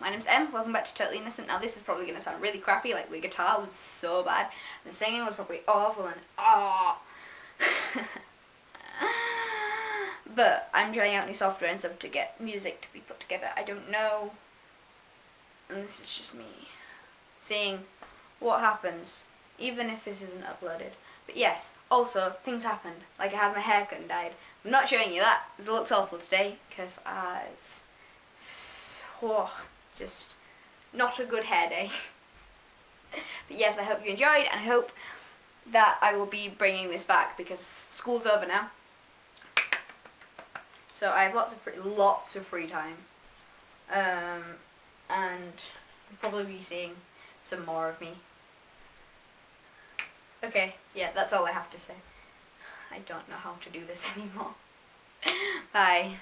welcome back to Totally Innocent. Now this is probably going to sound really crappy, like the guitar was so bad, and the singing was probably awful, and ah. but I'm trying out new software and stuff to get music to be put together. I don't know, and this is just me seeing what happens, even if this isn't uploaded. But yes, also, things happened. Like I had my hair cut and dyed. I'm not showing you that, it looks awful today, because uh, it's oh, just not a good hair day. but yes, I hope you enjoyed, and I hope that I will be bringing this back, because school's over now. So I have lots of free, lots of free time. Um, and you'll probably be seeing some more of me Okay, yeah, that's all I have to say. I don't know how to do this anymore. Bye.